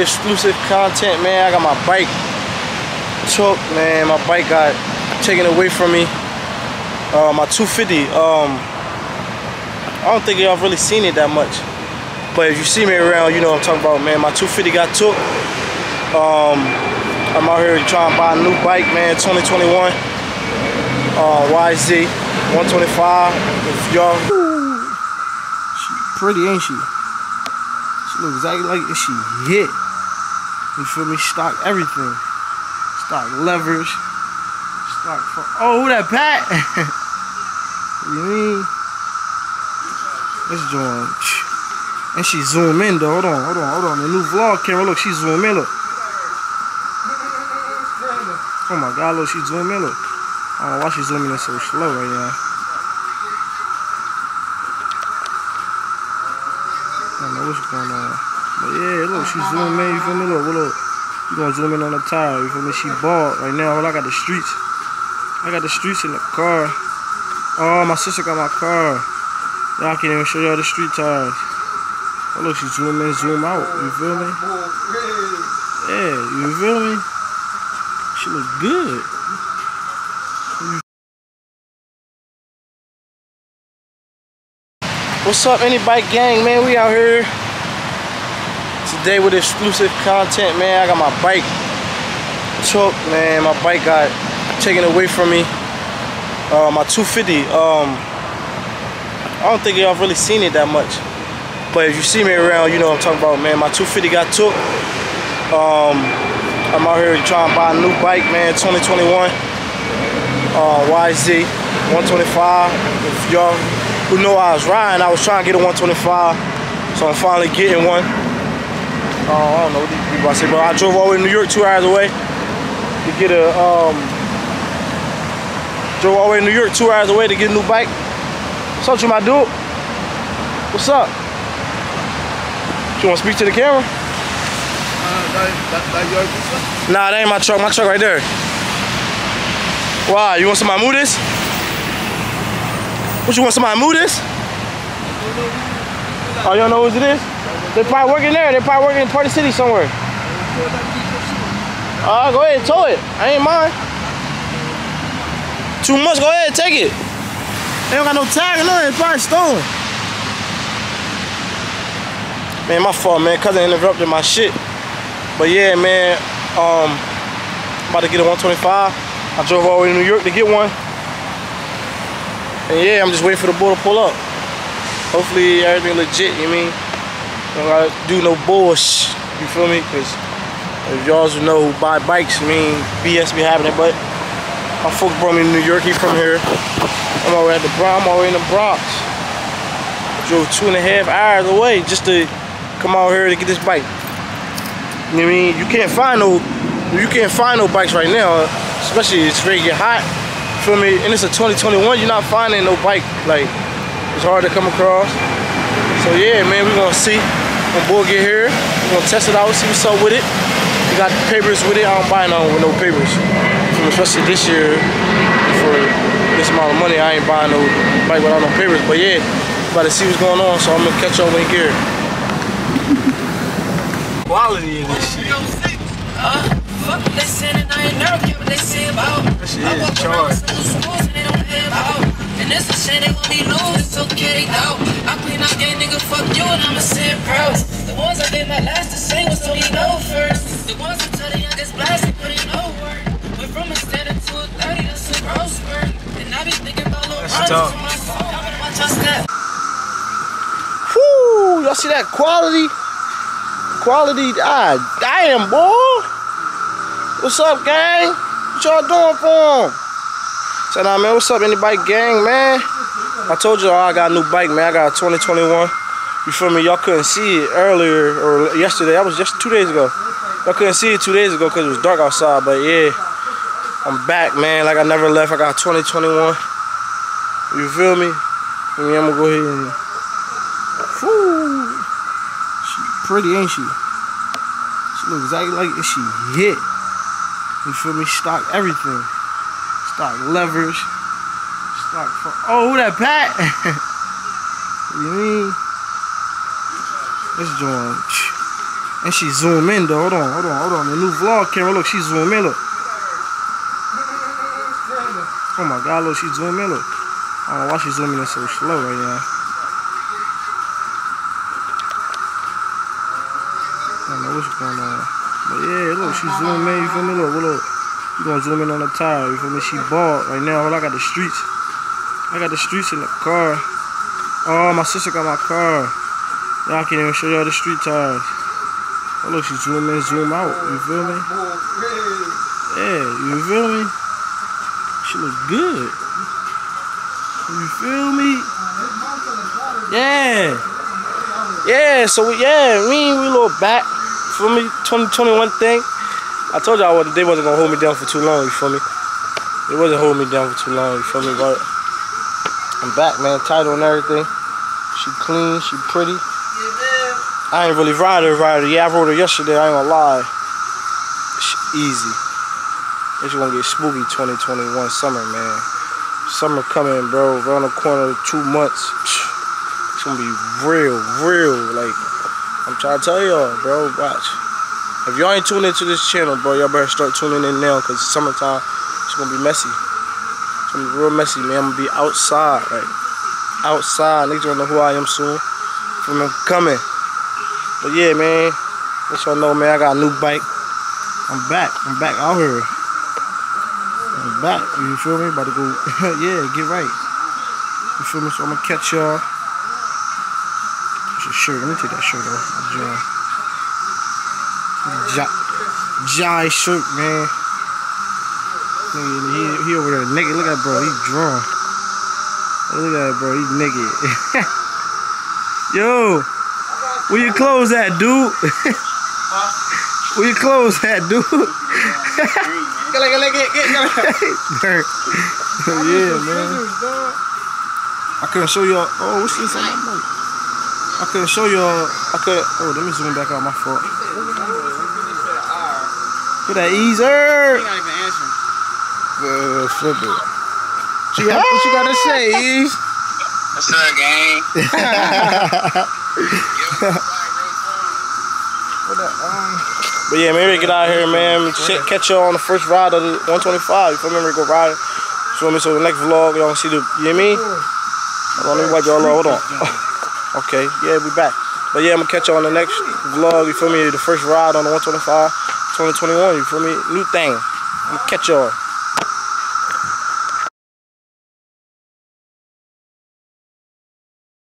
Exclusive content, man. I got my bike took, man. My bike got taken away from me. Uh, my 250. Um, I don't think y'all really seen it that much. But if you see me around, you know I'm talking about, man. My 250 got took. Um, I'm out here trying to buy a new bike, man. 2021 uh, YZ 125. If y'all, she pretty, ain't she? She looks exactly like she hit. You feel me? Stock everything. Stock levers. Stock for oh, who that Pat? you mean? Joint. And she zoom in though. Hold on, hold on, hold on. The new vlog camera. Look, she zoom in. Look. Oh my God, look, she zoom in. Look. I don't know why she's zooming in so slow right now. I don't know what's going on. Yeah, look, she zooming in, you feel me? Look, look. You gonna zoom in on the tire, you feel me? She bald right now. Well, I got the streets. I got the streets in the car. Oh, my sister got my car. Y'all can't even show y'all the street tires. Oh, look, she zoom in, zoom out. You feel me? Yeah, you feel me? She look good. What's up, any bike gang, man? We out here today with exclusive content, man. I got my bike took, man. My bike got taken away from me. Uh, my 250. Um, I don't think y'all really seen it that much. But if you see me around, you know what I'm talking about, man. My 250 got took. Um, I'm out here trying to buy a new bike, man. 2021 uh, YZ 125. If y'all who know I was riding, I was trying to get a 125, so I'm finally getting one. Uh, I don't know what these people I say, but I drove all the way to New York two hours away to get a, um, drove all the way to New York two hours away to get a new bike. What's up, you my dude? What's up? You want to speak to the camera? Uh, that, that, that? Nah, that ain't my truck. My truck right there. Why? You want somebody to move this? What you want somebody to move this? Oh, don't know who it is? They probably working there. They probably working in Party City somewhere. Uh, go ahead, and tow it. I ain't mine. Too much, go ahead, take it. They don't got no tag or nothing. It's probably stolen. Man, my fault, man. Cousin interrupted my shit. But yeah, man, um, about to get a 125. I drove all the way to New York to get one. And yeah, I'm just waiting for the bull to pull up. Hopefully everything legit, you mean? Don't gotta do no bullshit, you feel me? Cause if y'all know who buy bikes, I mean, BS be happening, but my folks brought me to New York, he from here. I'm already at the Bronx, I'm already in the Bronx. Drove two and a half hours away just to come out here to get this bike. You know what I mean? You can't find no, you can't find no bikes right now, especially it's get hot. Feel me? And it's a 2021, you're not finding no bike. Like, it's hard to come across. So yeah, man, we're gonna see when boy get here. We're gonna test it out, see what's up with it. We got papers with it. I don't buy none with no papers. Especially this year, for this amount of money, I ain't buying no bike without no papers. But yeah, about to see what's going on, so I'm gonna catch up when he get here. Quality in this shit. Uh, fuck what they saying and I ain't never care what they say about. That shit I is walk charged. around school schools and they don't pay about. And it's a shame they gon' be lose, it's okay though. I clean out gang nigga, fuck you and I'ma say it proud. Step. Whoo! Y'all see that quality? Quality, ah, damn, boy. What's up, gang? What y'all doing for 'em? Say nah, man, what's up, anybody gang, man? I told y'all I got a new bike, man. I got a 2021. You feel me? Y'all couldn't see it earlier or yesterday. That was just two days ago. Y'all couldn't see it two days ago because it was dark outside. But yeah, I'm back, man. Like I never left. I got a 2021. You feel me? I mean, I'm gonna go ahead and. Whew. She pretty, ain't she? She looks exactly like she hit. You feel me? Stock everything. Stock levers. Stock for oh who that Pat? you mean? This joint. And she zoom in though. Hold on, hold on, hold on. The new vlog camera, look, she zoom in, look. Oh my god, look, she zoom in, look. I don't know why she's zooming in so slow right now. I don't know what's going on. But yeah, look, she zooming in, you feel me? Look, look. You gonna zoom in on the tire, you feel me? She bald right now. Well, I got the streets. I got the streets in the car. Oh, my sister got my car. Y'all can't even show y'all the street tires. Oh, look, she zoom in, zoom out. You feel me? Yeah, you feel me? She look good. You feel me? Yeah. Yeah, so we, yeah, me, we little back. Feel me? 2021 thing. I told y'all what they wasn't gonna hold me down for too long, you feel me? They wasn't holding me down for too long, you feel me? But I'm back, man. Title and everything. She clean, she pretty. I ain't really ride her, ride her. Yeah, I rode her yesterday, I ain't gonna lie. She easy. It's gonna get spooky 2021 summer, man. Summer coming, bro. Around the corner, two months. It's gonna be real, real. Like, I'm trying to tell y'all, bro. Watch. If y'all ain't tuned into this channel, bro, y'all better start tuning in now, cause summertime, it's gonna be messy. It's gonna be real messy, man. I'm gonna be outside, like, outside. Niggas gonna know who I am soon. From them coming. But yeah, man. Let y'all know, man. I got a new bike. I'm back. I'm back out here. Back. You feel me? About to go. yeah, get right. You feel me? So I'm gonna catch y'all. A shirt. Let me take that shirt off. Jai. Jai shirt, man. Nigga, he, he over there naked. Look at bro. He drawn. Look at that, bro. He naked. Yo, where your clothes at, dude? where your clothes at, dude? yeah, man. I couldn't show y'all. Oh, what's this on my mic? I couldn't show y'all. I couldn't. Oh, let me zoom back out. My fault. Look at that easer. Uh, flip it. What you got, what you got to say, Ease? What's up, gang? Um, but yeah, maybe get out here, man. Catch y'all on the first ride of the 125. You feel me? We go ride. You feel me? So the next vlog, y'all see the, you hear me? Hold on, let me wipe y'all. Hold on. okay, yeah, we back. But yeah, I'm gonna catch y'all on the next vlog. You feel me? The first ride on the 125, 2021. You feel me? New thing. I'm gonna catch y'all.